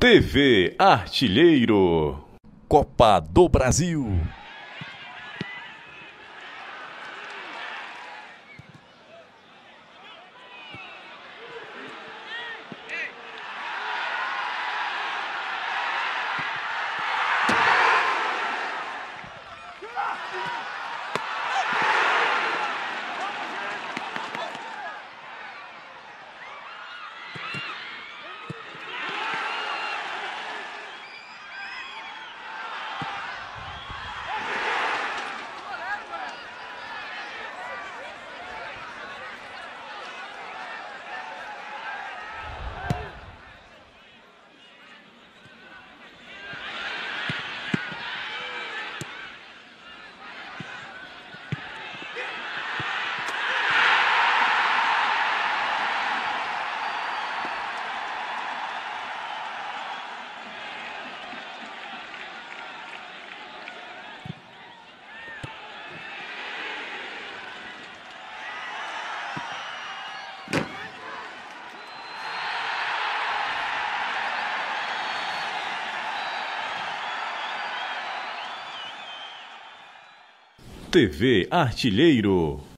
TV Artilheiro. Copa do Brasil. TV Artilheiro.